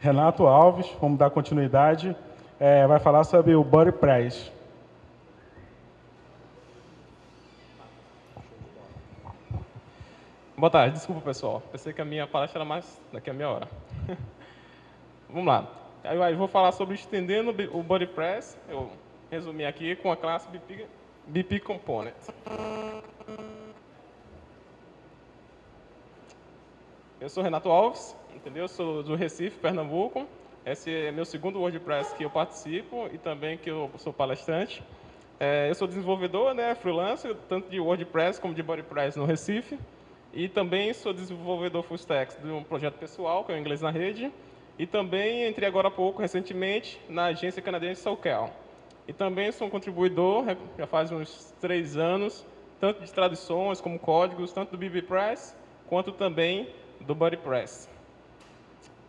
Renato Alves, vamos dar continuidade, é, vai falar sobre o BuddyPress. Boa tarde, desculpa pessoal. Pensei que a minha palestra era mais daqui a meia hora. Vamos lá. Eu vou falar sobre estendendo o BuddyPress. Eu resumi aqui com a classe BP, BP Component. Eu sou Renato Alves, entendeu? Eu sou do Recife, Pernambuco. Esse é meu segundo WordPress que eu participo e também que eu sou palestrante. É, eu sou desenvolvedor, né, freelancer, tanto de WordPress como de BodyPress no Recife. E também sou desenvolvedor full stack de um projeto pessoal, que é o Inglês na Rede. E também entrei agora há pouco, recentemente, na agência canadense Socal. E também sou um contribuidor, já faz uns três anos, tanto de traduções como códigos, tanto do BBPress, quanto também do BuddyPress.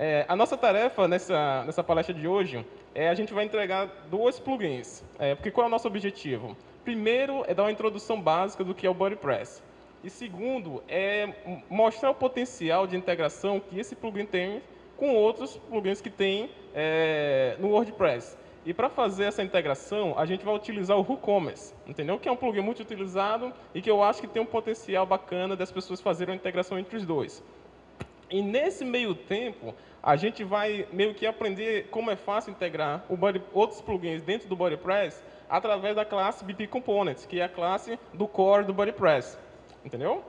É, a nossa tarefa nessa, nessa palestra de hoje é a gente vai entregar dois plugins. É, porque qual é o nosso objetivo? Primeiro é dar uma introdução básica do que é o BuddyPress. E segundo é mostrar o potencial de integração que esse plugin tem com outros plugins que tem é, no WordPress. E para fazer essa integração, a gente vai utilizar o WooCommerce, entendeu? Que é um plugin muito utilizado e que eu acho que tem um potencial bacana das pessoas fazerem a integração entre os dois. E nesse meio tempo, a gente vai meio que aprender como é fácil integrar body, outros plugins dentro do BodyPress através da classe BP Components, que é a classe do core do BodyPress. Entendeu?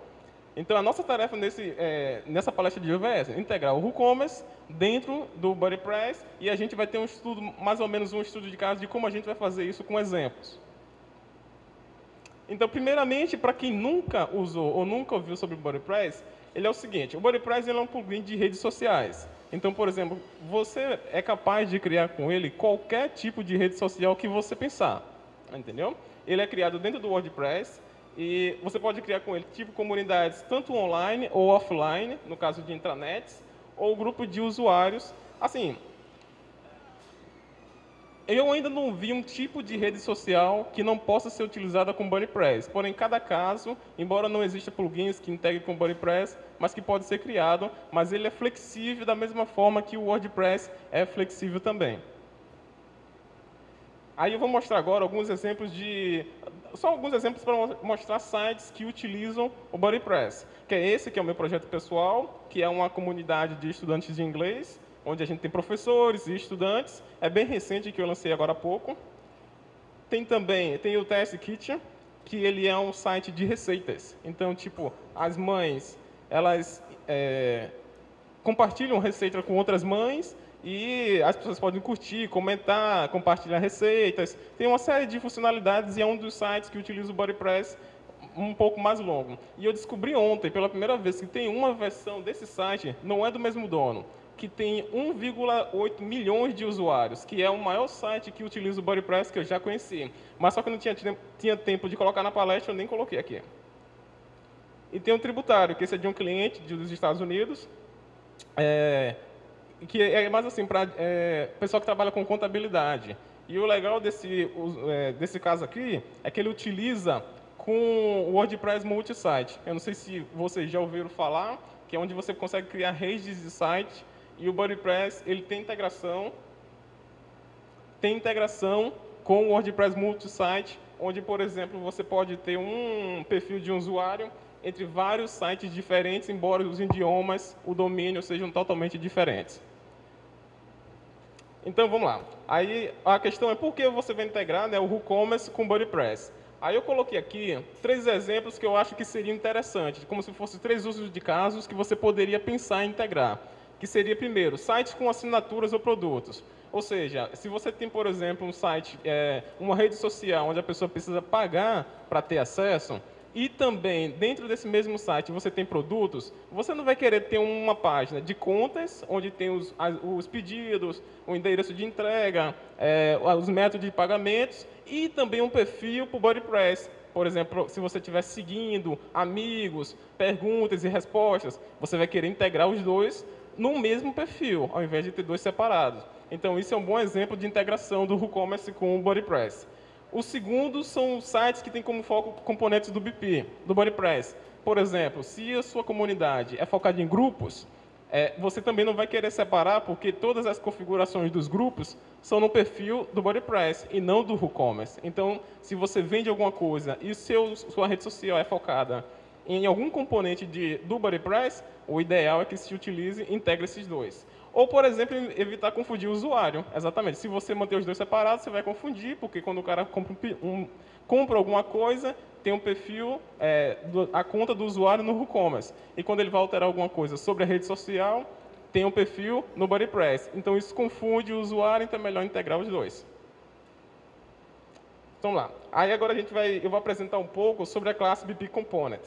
Então, a nossa tarefa nesse, é, nessa palestra de hoje é essa, integrar o WooCommerce dentro do BuddyPress e a gente vai ter um estudo, mais ou menos um estudo de caso de como a gente vai fazer isso com exemplos. Então, primeiramente, para quem nunca usou ou nunca ouviu sobre o BuddyPress, ele é o seguinte, o BuddyPress ele é um plugin de redes sociais. Então, por exemplo, você é capaz de criar com ele qualquer tipo de rede social que você pensar, entendeu? Ele é criado dentro do WordPress, e você pode criar com ele tipo comunidades tanto online ou offline, no caso de intranets, ou grupo de usuários. Assim, eu ainda não vi um tipo de rede social que não possa ser utilizada com BuddyPress. Porém, cada caso, embora não exista plugins que integrem com BuddyPress, mas que pode ser criado, mas ele é flexível da mesma forma que o WordPress é flexível também. Aí eu vou mostrar agora alguns exemplos de só alguns exemplos para mostrar sites que utilizam o BuddyPress, que é esse que é o meu projeto pessoal, que é uma comunidade de estudantes de inglês, onde a gente tem professores e estudantes. É bem recente que eu lancei agora há pouco. Tem também tem o Test Kitchen, que ele é um site de receitas. Então, tipo, as mães elas é, compartilham receita com outras mães e as pessoas podem curtir, comentar, compartilhar receitas. Tem uma série de funcionalidades e é um dos sites que utiliza o BuddyPress um pouco mais longo. E eu descobri ontem, pela primeira vez, que tem uma versão desse site, não é do mesmo dono, que tem 1,8 milhões de usuários, que é o maior site que utiliza o BuddyPress que eu já conheci. Mas só que eu não tinha, tinha tempo de colocar na palestra, eu nem coloquei aqui. E tem um tributário, que esse é de um cliente dos Estados Unidos. É, que é mais assim para é, pessoal que trabalha com contabilidade. E o legal desse, é, desse caso aqui é que ele utiliza com o WordPress multisite. Eu não sei se vocês já ouviram falar, que é onde você consegue criar redes de site e o WordPress ele tem integração tem integração com o WordPress multisite, onde, por exemplo, você pode ter um perfil de um usuário entre vários sites diferentes, embora os idiomas, o domínio sejam totalmente diferentes. Então vamos lá. Aí a questão é por que você vai integrar né, o WooCommerce com o BuddyPress. Aí eu coloquei aqui três exemplos que eu acho que seriam interessantes, como se fossem três usos de casos que você poderia pensar em integrar. Que seria, primeiro, sites com assinaturas ou produtos. Ou seja, se você tem, por exemplo, um site, é, uma rede social onde a pessoa precisa pagar para ter acesso, e também, dentro desse mesmo site, você tem produtos, você não vai querer ter uma página de contas, onde tem os, os pedidos, o endereço de entrega, é, os métodos de pagamentos, e também um perfil para o BuddyPress. Por exemplo, se você estiver seguindo amigos, perguntas e respostas, você vai querer integrar os dois no mesmo perfil, ao invés de ter dois separados. Então, isso é um bom exemplo de integração do WooCommerce com o BuddyPress. O segundo são sites que têm como foco componentes do BP, do BuddyPress. Por exemplo, se a sua comunidade é focada em grupos, É, você também não vai querer separar, porque todas as configurações dos grupos são no perfil do BuddyPress e não do WooCommerce. Então, se você vende alguma coisa e seu, sua rede social é focada em algum componente de, do BuddyPress, o ideal é que se utilize integre esses dois. Ou, por exemplo, evitar confundir o usuário. Exatamente. Se você manter os dois separados, você vai confundir, porque quando o cara compra, um, compra alguma coisa, tem um perfil, é, do, a conta do usuário no WooCommerce. E quando ele vai alterar alguma coisa sobre a rede social, tem um perfil no BuddyPress. Então, isso confunde o usuário, então é melhor integrar os dois. Então, lá. Aí agora a gente vai, eu vou apresentar um pouco sobre a classe BP Component.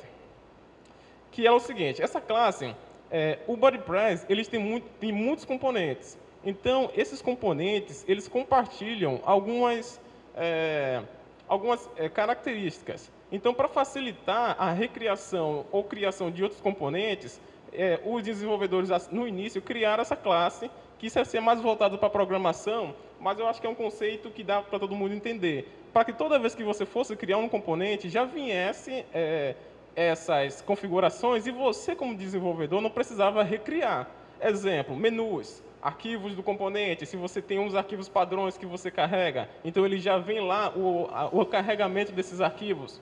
Que é o seguinte, essa classe, é, o BuddyPress, eles têm, muito, têm muitos componentes. Então, esses componentes, eles compartilham algumas, é, algumas é, características. Então, para facilitar a recriação ou criação de outros componentes, é, os desenvolvedores, no início, criaram essa classe, que isso ia ser mais voltado para programação, mas eu acho que é um conceito que dá para todo mundo entender. Para que toda vez que você fosse criar um componente, já viesse é, essas configurações e você, como desenvolvedor, não precisava recriar. Exemplo, menus, arquivos do componente, se você tem uns arquivos padrões que você carrega, então ele já vem lá o, o carregamento desses arquivos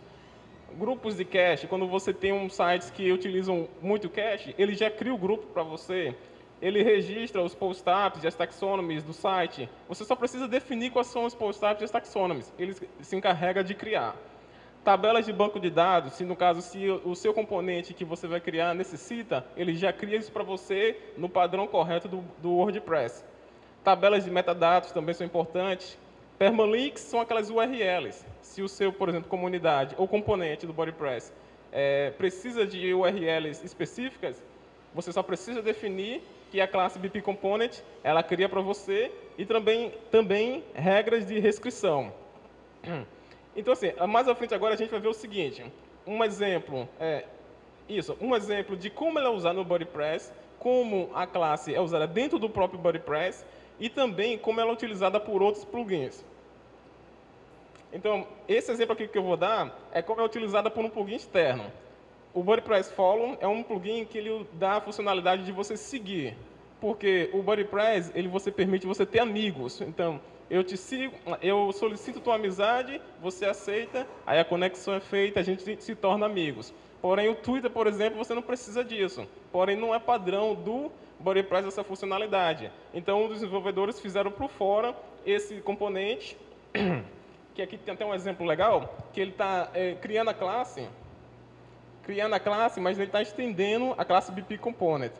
grupos de cache, quando você tem um sites que utilizam muito cache, ele já cria o grupo para você, ele registra os post types e as taxonomies do site. Você só precisa definir quais são os post types e as taxonomies. Ele se encarrega de criar. Tabelas de banco de dados, se no caso se o seu componente que você vai criar necessita, ele já cria isso para você no padrão correto do, do WordPress. Tabelas de metadados também são importantes. Permalinks são aquelas URLs se o seu, por exemplo, comunidade ou componente do BodyPress é, precisa de URLs específicas, você só precisa definir que a classe BP Component ela cria para você e também, também regras de restrição. Então, assim, mais à frente agora a gente vai ver o seguinte, um exemplo, é, isso, um exemplo de como ela é usada no BodyPress, como a classe é usada dentro do próprio BodyPress e também como ela é utilizada por outros plugins. Então, esse exemplo aqui que eu vou dar é como é utilizada por um plugin externo. O WordPress Follow é um plugin que ele dá a funcionalidade de você seguir, porque o WordPress ele você permite você ter amigos. Então, eu te sigo, eu solicito tua amizade, você aceita, aí a conexão é feita, a gente se torna amigos. Porém, o Twitter, por exemplo, você não precisa disso. Porém, não é padrão do WordPress essa funcionalidade. Então, os desenvolvedores fizeram por fora esse componente que aqui tem até um exemplo legal, que ele está é, criando a classe, criando a classe, mas ele está estendendo a classe BP Component.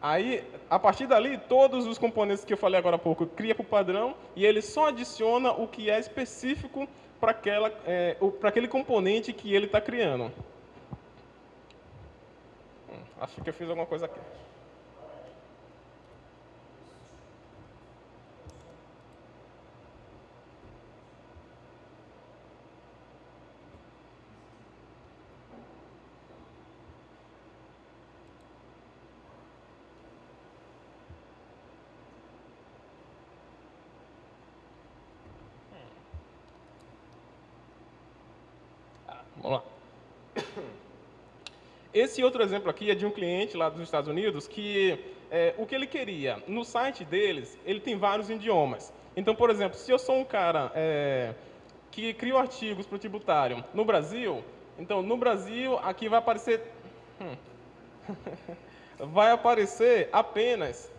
Aí, a partir dali, todos os componentes que eu falei agora há pouco cria para o padrão e ele só adiciona o que é específico para é, aquele componente que ele está criando. Hum, acho que eu fiz alguma coisa aqui. Vamos lá. Esse outro exemplo aqui é de um cliente lá dos Estados Unidos que é, o que ele queria, no site deles, ele tem vários idiomas. Então, por exemplo, se eu sou um cara é, que cria artigos para o tributário no Brasil, então no Brasil aqui vai aparecer hum, vai aparecer apenas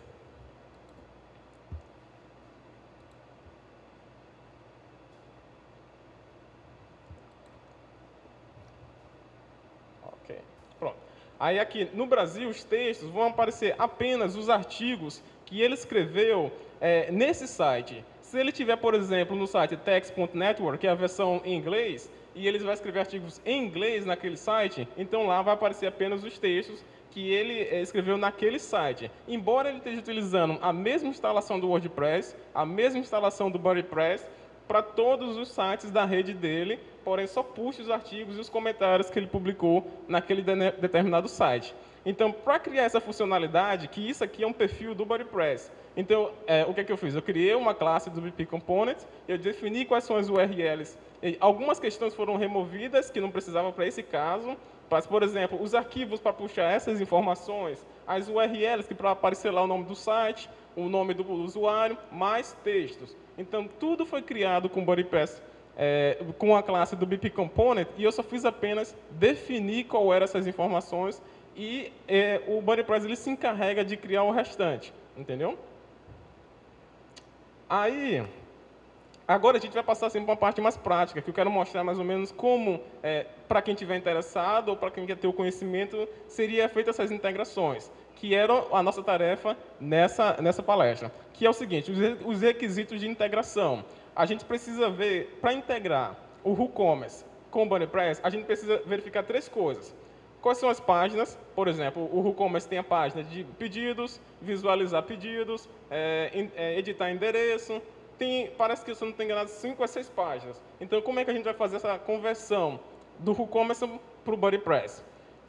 Aí aqui no Brasil os textos vão aparecer apenas os artigos que ele escreveu é, nesse site. Se ele tiver, por exemplo, no site text.network, que é a versão em inglês, e ele vai escrever artigos em inglês naquele site, então lá vai aparecer apenas os textos que ele é, escreveu naquele site. Embora ele esteja utilizando a mesma instalação do WordPress, a mesma instalação do BuddyPress, para todos os sites da rede dele, porém só puxa os artigos e os comentários que ele publicou naquele determinado site. Então, para criar essa funcionalidade, que isso aqui é um perfil do BuddyPress, Então, é, o que, é que eu fiz? Eu criei uma classe do BP Component, eu defini quais são as URLs. E algumas questões foram removidas que não precisavam para esse caso, mas, por exemplo, os arquivos para puxar essas informações, as URLs que para aparecer lá o nome do site, o nome do usuário, mais textos. Então, tudo foi criado com o BuddyPress, é, com a classe do BP Component, e eu só fiz apenas definir qual eram essas informações, e é, o BuddyPress ele se encarrega de criar o restante, entendeu? Aí, agora a gente vai passar assim, para uma parte mais prática, que eu quero mostrar mais ou menos como, é, para quem estiver interessado ou para quem quer ter o conhecimento, seria feita essas integrações que era a nossa tarefa nessa, nessa palestra, que é o seguinte, os requisitos de integração. A gente precisa ver, para integrar o WooCommerce com o BuddyPress, a gente precisa verificar três coisas. Quais são as páginas? Por exemplo, o WooCommerce tem a página de pedidos, visualizar pedidos, é, é, editar endereço. Tem, parece que, se eu não tenho enganado, cinco a seis páginas. Então, como é que a gente vai fazer essa conversão do WooCommerce para o BuddyPress?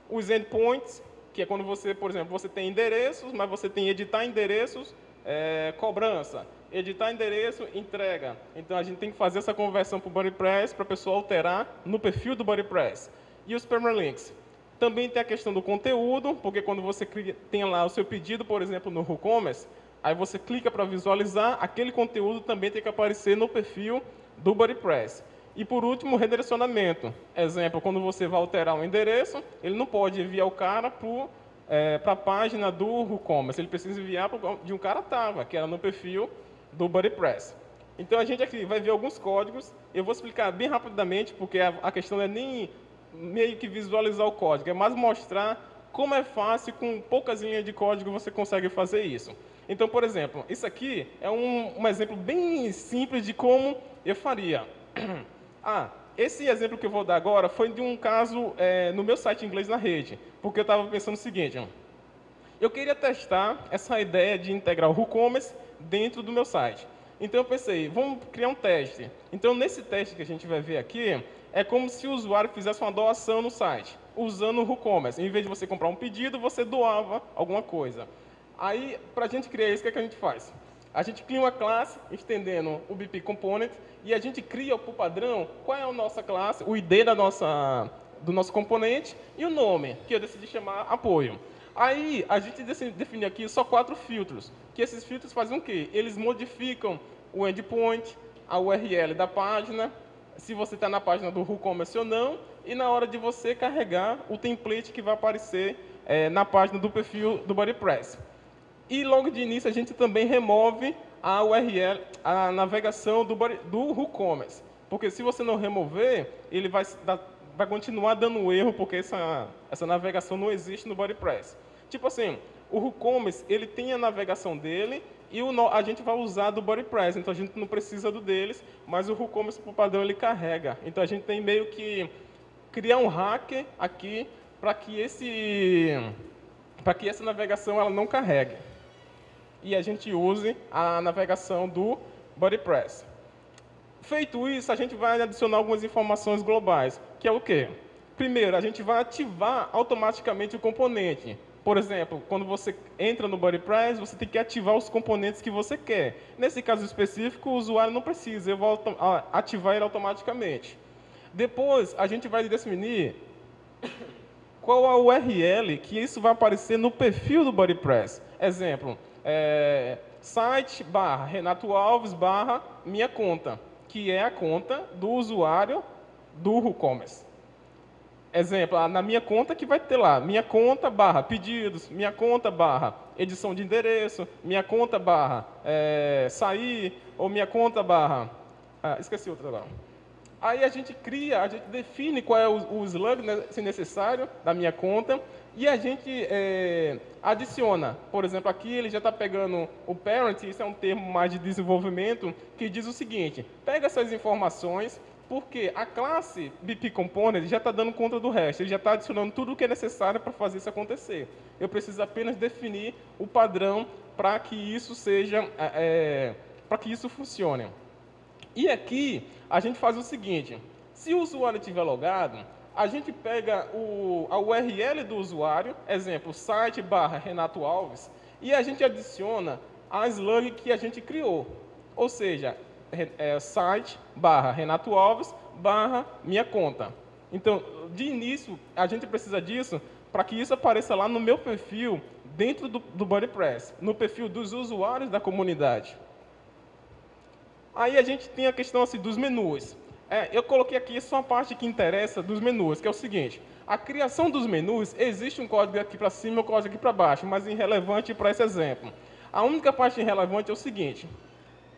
Os endpoints, que é quando você, por exemplo, você tem endereços, mas você tem editar endereços, é, cobrança, editar endereço, entrega. Então a gente tem que fazer essa conversão para o BuddyPress para a pessoa alterar no perfil do BuddyPress. E os permalinks. Também tem a questão do conteúdo, porque quando você cria, tem lá o seu pedido, por exemplo, no WooCommerce, aí você clica para visualizar, aquele conteúdo também tem que aparecer no perfil do BuddyPress. E por último, redirecionamento. Exemplo, quando você vai alterar um endereço, ele não pode enviar o cara para é, a página do WooCommerce, ele precisa enviar pro, de um cara tava, que era no perfil do BuddyPress. Então a gente aqui vai ver alguns códigos, eu vou explicar bem rapidamente, porque a, a questão não é nem meio que visualizar o código, é mais mostrar como é fácil, com poucas linhas de código, você consegue fazer isso. Então, por exemplo, isso aqui é um, um exemplo bem simples de como eu faria. Ah, esse exemplo que eu vou dar agora foi de um caso é, no meu site inglês na rede, porque eu estava pensando o seguinte, eu queria testar essa ideia de integrar o WooCommerce dentro do meu site. Então eu pensei, vamos criar um teste. Então nesse teste que a gente vai ver aqui, é como se o usuário fizesse uma doação no site, usando o WooCommerce. Em vez de você comprar um pedido, você doava alguma coisa. Aí, para a gente criar isso, o que, é que a gente faz? A gente cria uma classe estendendo o BP Component e a gente cria por padrão qual é a nossa classe, o ID da nossa, do nosso componente e o nome, que eu decidi chamar apoio. Aí a gente define aqui só quatro filtros, que esses filtros fazem o quê? Eles modificam o endpoint, a URL da página, se você está na página do WooCommerce ou não, e na hora de você carregar o template que vai aparecer é, na página do perfil do BuddyPress. E logo de início a gente também remove a URL, a navegação do, do WooCommerce. Porque se você não remover, ele vai, vai continuar dando erro, porque essa, essa navegação não existe no BuddyPress. Tipo assim, o WooCommerce, ele tem a navegação dele e o, a gente vai usar do BuddyPress, então a gente não precisa do deles, mas o WooCommerce, por padrão, ele carrega. Então a gente tem meio que criar um hacker aqui para que, esse, que essa navegação ela não carregue e a gente use a navegação do BuddyPress. Feito isso, a gente vai adicionar algumas informações globais, que é o quê? Primeiro, a gente vai ativar automaticamente o componente. Por exemplo, quando você entra no BuddyPress, você tem que ativar os componentes que você quer. Nesse caso específico, o usuário não precisa, eu vou ativar ele automaticamente. Depois, a gente vai definir qual a URL que isso vai aparecer no perfil do BuddyPress. Exemplo, é, site barra Renato Alves barra minha conta, que é a conta do usuário do WooCommerce. Exemplo, na minha conta que vai ter lá, minha conta barra pedidos, minha conta barra edição de endereço, minha conta barra é, sair, ou minha conta barra... Ah, esqueci outra agora. Aí a gente cria, a gente define qual é o, o slug, né, se necessário, da minha conta, e a gente é, adiciona, por exemplo, aqui ele já está pegando o parent, isso é um termo mais de desenvolvimento, que diz o seguinte, pega essas informações, porque a classe BP Component já está dando conta do resto, ele já está adicionando tudo o que é necessário para fazer isso acontecer. Eu preciso apenas definir o padrão para que isso seja, é, é para que isso funcione. E aqui a gente faz o seguinte, se o usuário estiver logado, a gente pega o, a URL do usuário, exemplo, site barra Renato Alves, e a gente adiciona a slug que a gente criou. Ou seja, é, site barra Renato Alves barra minha conta. Então, de início, a gente precisa disso para que isso apareça lá no meu perfil, dentro do, do BuddyPress, no perfil dos usuários da comunidade. Aí a gente tem a questão assim, dos menus. É, eu coloquei aqui só a parte que interessa dos menus, que é o seguinte. A criação dos menus, existe um código aqui para cima e um código aqui para baixo, mas irrelevante para esse exemplo. A única parte irrelevante é o seguinte.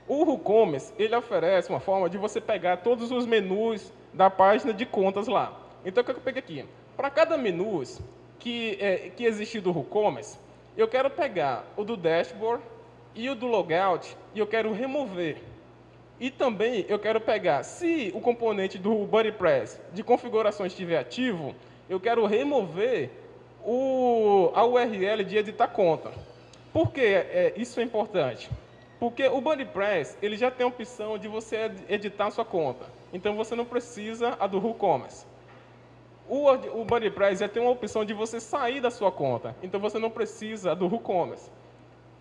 O WooCommerce, ele oferece uma forma de você pegar todos os menus da página de contas lá. Então, o que eu peguei aqui? Para cada menu que, é, que existe do WooCommerce, eu quero pegar o do dashboard e o do logout e eu quero remover. E também eu quero pegar, se o componente do BuddyPress de configuração estiver ativo, eu quero remover o, a URL de editar conta. Por que é, isso é importante? Porque o BuddyPress ele já tem a opção de você editar a sua conta. Então você não precisa a do WooCommerce. O, o BuddyPress já tem uma opção de você sair da sua conta. Então você não precisa do WooCommerce.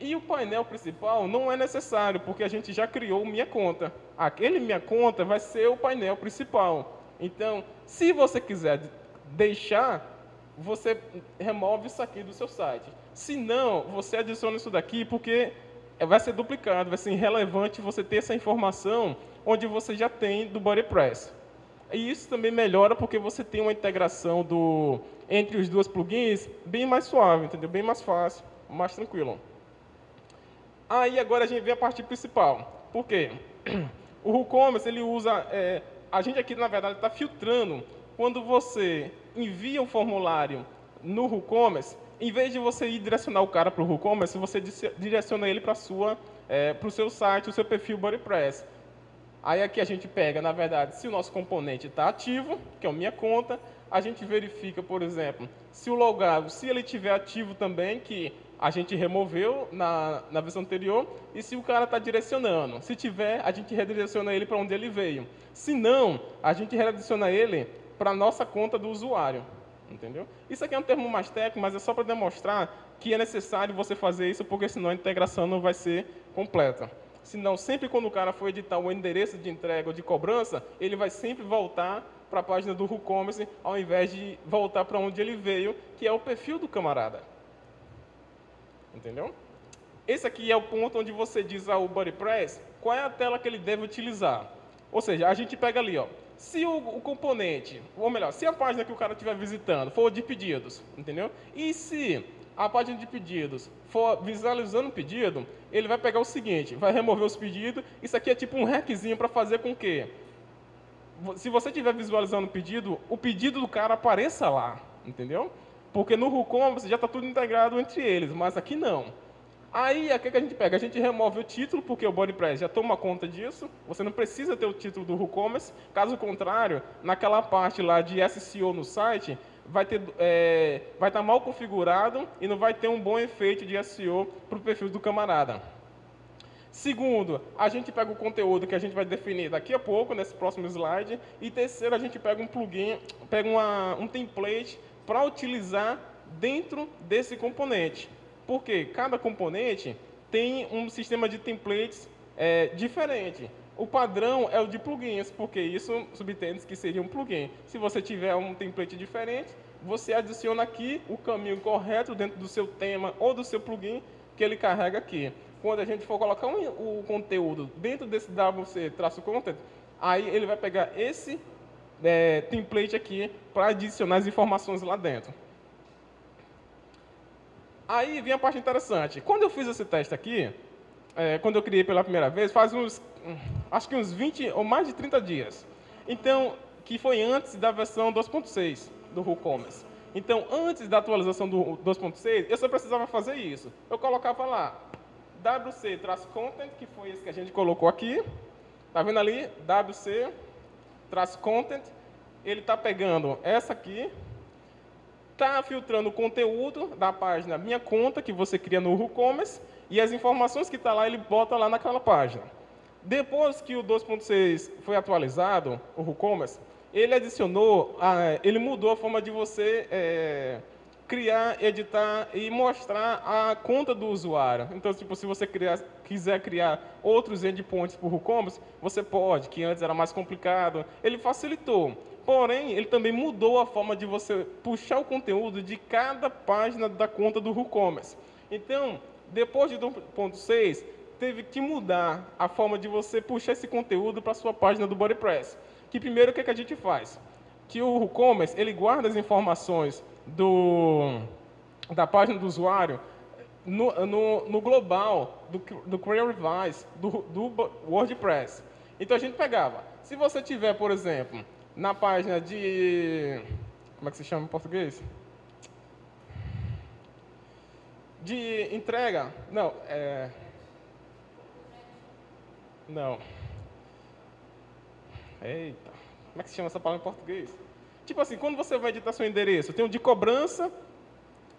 E o painel principal não é necessário, porque a gente já criou minha conta. Aquele minha conta vai ser o painel principal. Então, se você quiser deixar, você remove isso aqui do seu site. Se não, você adiciona isso daqui, porque vai ser duplicado, vai ser irrelevante você ter essa informação onde você já tem do BodyPress. E isso também melhora porque você tem uma integração do, entre os dois plugins bem mais suave, entendeu? Bem mais fácil, mais tranquilo. Aí agora a gente vê a parte principal. Por quê? O WooCommerce, ele usa... É, a gente aqui, na verdade, está filtrando. Quando você envia um formulário no WooCommerce, em vez de você ir direcionar o cara para o WooCommerce, você direciona ele para é, o seu site, o seu perfil BuddyPress. Aí aqui a gente pega, na verdade, se o nosso componente está ativo, que é a minha conta, a gente verifica, por exemplo, se o logout, se ele estiver ativo também, que a gente removeu na, na versão anterior, e se o cara está direcionando. Se tiver, a gente redireciona ele para onde ele veio. Se não, a gente redireciona ele para a nossa conta do usuário. Entendeu? Isso aqui é um termo mais técnico, mas é só para demonstrar que é necessário você fazer isso, porque senão a integração não vai ser completa. Senão, sempre quando o cara for editar o endereço de entrega ou de cobrança, ele vai sempre voltar para a página do WooCommerce, ao invés de voltar para onde ele veio, que é o perfil do camarada. Entendeu? Esse aqui é o ponto onde você diz ao BuddyPress qual é a tela que ele deve utilizar. Ou seja, a gente pega ali, ó, se o, o, componente, ou melhor, se a página que o cara estiver visitando for de pedidos, entendeu? E se a página de pedidos for visualizando o pedido, ele vai pegar o seguinte, vai remover os pedidos. Isso aqui é tipo um hackzinho para fazer com que, se você estiver visualizando o pedido, o pedido do cara apareça lá, entendeu? Porque no WooCommerce já está tudo integrado entre eles, mas aqui não. Aí, o que, a gente pega? A gente remove o título, porque o BodyPress já toma conta disso. Você não precisa ter o título do WooCommerce. Caso contrário, naquela parte lá de SEO no site, vai estar é, tá mal configurado e não vai ter um bom efeito de SEO para o perfil do camarada. Segundo, a gente pega o conteúdo que a gente vai definir daqui a pouco, nesse próximo slide. E terceiro, a gente pega um plugin, pega uma, um template para utilizar dentro desse componente. Porque cada componente tem um sistema de templates é, diferente. O padrão é o de plugins, porque isso subtende que seria um plugin. Se você tiver um template diferente, você adiciona aqui o caminho correto dentro do seu tema ou do seu plugin que ele carrega aqui. Quando a gente for colocar um, o conteúdo dentro desse WC-content, aí ele vai pegar esse é, template aqui para adicionar as informações lá dentro. Aí vem a parte interessante. Quando eu fiz esse teste aqui, é, quando eu criei pela primeira vez, faz uns, acho que uns 20 ou mais de 30 dias. Então, que foi antes da versão 2.6 do WooCommerce. Então, antes da atualização do 2.6, eu só precisava fazer isso. Eu colocava lá wc-content, que foi esse que a gente colocou aqui. Tá vendo ali? wc traz content, ele está pegando essa aqui, está filtrando o conteúdo da página Minha Conta, que você cria no WooCommerce, e as informações que está lá, ele bota lá naquela página. Depois que o 2.6 foi atualizado, o WooCommerce, ele adicionou, ele mudou a forma de você é, criar, editar e mostrar a conta do usuário. Então, tipo, se você criar, quiser criar outros endpoints por WooCommerce, você pode, que antes era mais complicado. Ele facilitou. Porém, ele também mudou a forma de você puxar o conteúdo de cada página da conta do WooCommerce. Então, depois de 2.6, teve que mudar a forma de você puxar esse conteúdo para a sua página do BodyPress. Que primeiro, o que, é que a gente faz? Que o WooCommerce, ele guarda as informações do, da página do usuário no, no, no global do, do Query Revise, do, do WordPress. Então, a gente pegava, se você tiver, por exemplo, na página de... Como é que se chama em português? De entrega. Não, é... Não. Eita. Como é que se chama essa palavra em português? Tipo assim, quando você vai editar seu endereço, tem um de cobrança,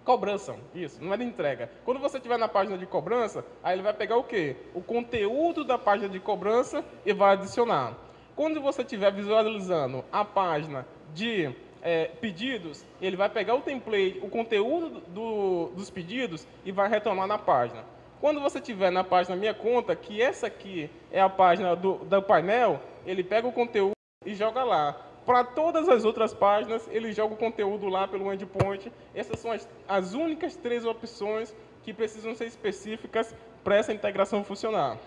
cobrança, isso, não é de entrega. Quando você estiver na página de cobrança, aí ele vai pegar o quê? O conteúdo da página de cobrança e vai adicionar. Quando você estiver visualizando a página de é, pedidos, ele vai pegar o template, o conteúdo do, dos pedidos e vai retomar na página. Quando você estiver na página Minha Conta, que essa aqui é a página do, do painel, ele pega o conteúdo e joga lá. Para todas as outras páginas, ele joga o conteúdo lá pelo endpoint. Essas são as, as únicas três opções que precisam ser específicas para essa integração funcionar.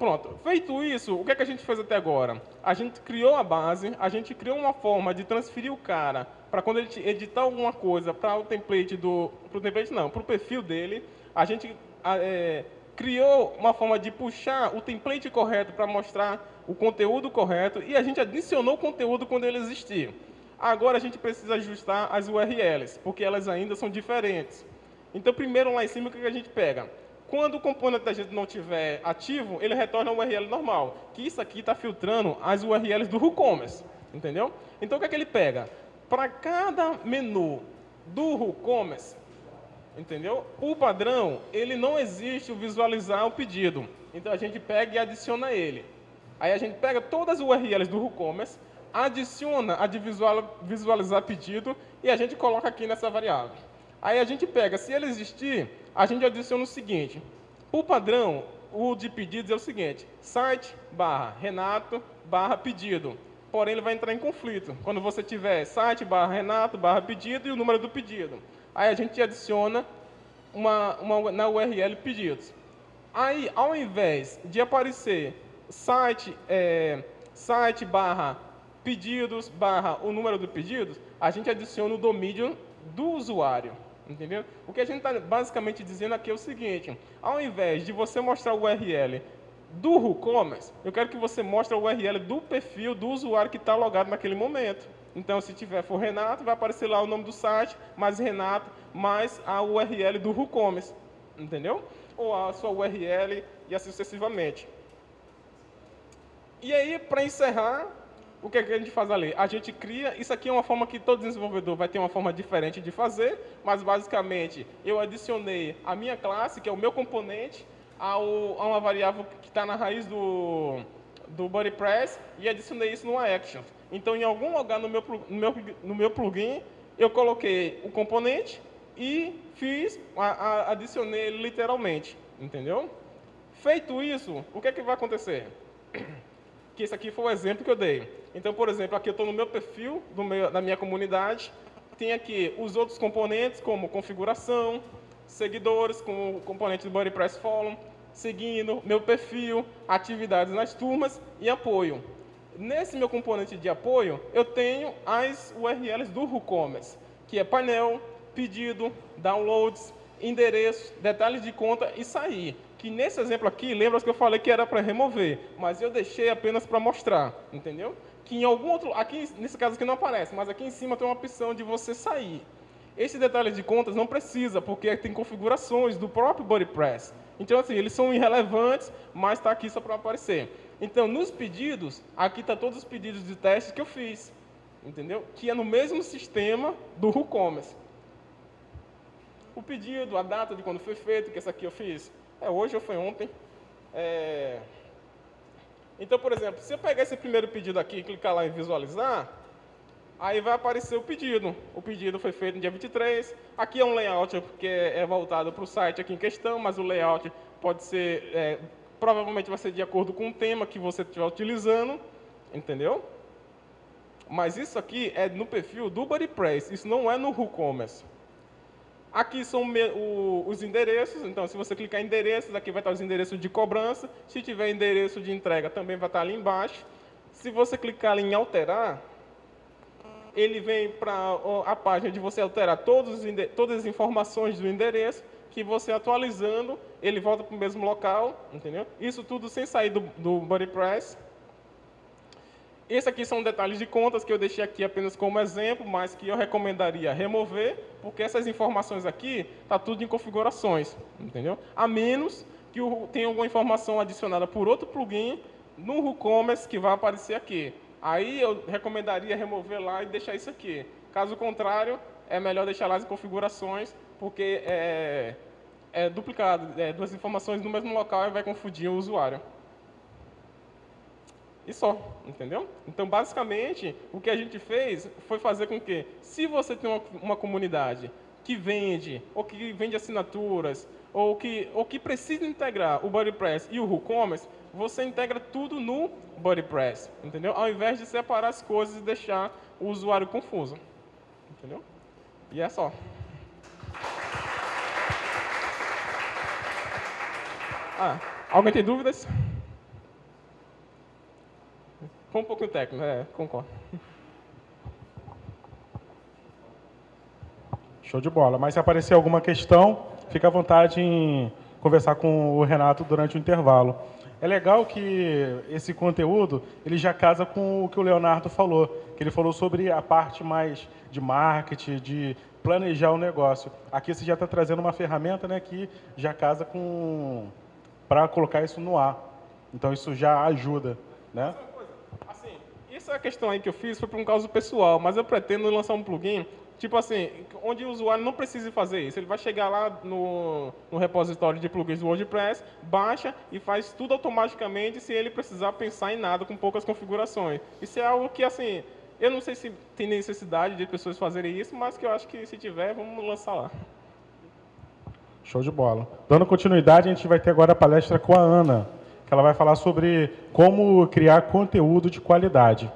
Pronto, feito isso, o que, é que a gente fez até agora? A gente criou a base, a gente criou uma forma de transferir o cara para quando ele editar alguma coisa para o template do... Para o template não, para o perfil dele, a gente é, criou uma forma de puxar o template correto para mostrar o conteúdo correto e a gente adicionou o conteúdo quando ele existia. Agora a gente precisa ajustar as URLs, porque elas ainda são diferentes. Então, primeiro lá em cima, o que a gente pega? Quando o componente da gente não estiver ativo, ele retorna a URL normal, que isso aqui está filtrando as URLs do WooCommerce, entendeu? Então, o que é que ele pega? Para cada menu do WooCommerce, entendeu? O padrão, ele não existe o visualizar o pedido. Então, a gente pega e adiciona ele. Aí a gente pega todas as URLs do WooCommerce, adiciona a de visualizar pedido e a gente coloca aqui nessa variável. Aí a gente pega, se ele existir, a gente adiciona o seguinte. O padrão, o de pedidos é o seguinte, site barra Renato barra pedido. Porém, ele vai entrar em conflito. Quando você tiver site barra Renato barra pedido e o número do pedido. Aí a gente adiciona uma, uma, na URL pedidos. Aí, ao invés de aparecer site, é, site barra pedidos barra o número do pedidos, a gente adiciona o domínio do usuário. Entendeu? O que a gente está basicamente dizendo aqui é o seguinte: ao invés de você mostrar o URL do WooCommerce, eu quero que você mostre o URL do perfil do usuário que está logado naquele momento. Então, se tiver for Renato, vai aparecer lá o nome do site, mais Renato, mais a URL do WooCommerce. Entendeu? Ou a sua URL e assim sucessivamente. E aí, para encerrar, o que, é que a gente faz ali? A gente cria, isso aqui é uma forma que todo desenvolvedor vai ter uma forma diferente de fazer, mas basicamente eu adicionei a minha classe, que é o meu componente, ao, a uma variável que está na raiz do, do BodyPress e adicionei isso numa action. Então, em algum lugar no meu, no meu, no meu plugin, eu coloquei o componente e fiz, a, a, adicionei literalmente, entendeu? Feito isso, o que, é que vai acontecer? Que esse aqui foi o exemplo que eu dei. Então, por exemplo, aqui eu estou no meu perfil meu, da minha comunidade, tem aqui os outros componentes, como configuração, seguidores, com o componente do BodyPress Forum, seguindo, meu perfil, atividades nas turmas e apoio. Nesse meu componente de apoio, eu tenho as URLs do WooCommerce, que é painel, pedido, downloads, endereço, detalhes de conta e sair. Que nesse exemplo aqui, lembra que eu falei que era para remover, mas eu deixei apenas para mostrar, entendeu? que em algum outro, aqui nesse caso aqui não aparece, mas aqui em cima tem uma opção de você sair. Esse detalhe de contas não precisa, porque tem configurações do próprio BodyPress. Então, assim, eles são irrelevantes, mas está aqui só para aparecer. Então, nos pedidos, aqui está todos os pedidos de teste que eu fiz, entendeu? Que é no mesmo sistema do WooCommerce. O pedido, a data de quando foi feito, que essa aqui eu fiz, é hoje ou foi ontem. É... Então, por exemplo, se eu pegar esse primeiro pedido aqui e clicar lá em visualizar, Aí vai aparecer o pedido. O pedido foi feito no dia 23. Aqui é um layout que é voltado para o site aqui em questão, mas o layout pode ser, é, provavelmente vai ser de acordo com o tema que você estiver utilizando, entendeu? Mas isso aqui é no perfil do BuddyPress, isso não é no WooCommerce. Aqui são os endereços, então se você clicar em endereços, aqui vai estar os endereços de cobrança. Se tiver endereço de entrega, também vai estar ali embaixo. Se você clicar em alterar, ele vem para a página de você alterar todos todas as informações do endereço, que você atualizando, ele volta para o mesmo local, entendeu? Isso tudo sem sair do, do BuddyPress. Esse aqui são detalhes de contas que eu deixei aqui apenas como exemplo, mas que eu recomendaria remover, porque essas informações aqui tá tudo em configurações, entendeu? A menos que tenha alguma informação adicionada por outro plugin no WooCommerce que vai aparecer aqui. Aí eu recomendaria remover lá e deixar isso aqui. Caso contrário, é melhor deixar lá as configurações, porque é, é duplicado, é, duas informações no mesmo local e vai confundir o usuário. E só, entendeu? Então, basicamente, o que a gente fez foi fazer com que, se você tem uma, uma comunidade que vende, ou que vende assinaturas, ou que, ou que precisa integrar o BuddyPress e o WooCommerce, você integra tudo no BuddyPress, entendeu? Ao invés de separar as coisas e deixar o usuário confuso, entendeu? E é só. Ah, alguém tem dúvidas? Foi um pouquinho técnico, é, concordo. Show de bola. Mas se aparecer alguma questão, fica à vontade em conversar com o Renato durante o intervalo. É legal que esse conteúdo ele já casa com o que o Leonardo falou, que ele falou sobre a parte mais de marketing, de planejar o negócio. Aqui você já está trazendo uma ferramenta né, que já casa com para colocar isso no ar. Então isso já ajuda, né? essa questão aí que eu fiz foi por um caso pessoal, mas eu pretendo lançar um plugin, tipo assim, onde o usuário não precise fazer isso. Ele vai chegar lá no, no repositório de plugins do WordPress, baixa e faz tudo automaticamente sem ele precisar pensar em nada com poucas configurações. Isso é algo que, assim, eu não sei se tem necessidade de pessoas fazerem isso, mas que eu acho que se tiver, vamos lançar lá. Show de bola. Dando continuidade, a gente vai ter agora a palestra com a Ana, que ela vai falar sobre como criar conteúdo de qualidade.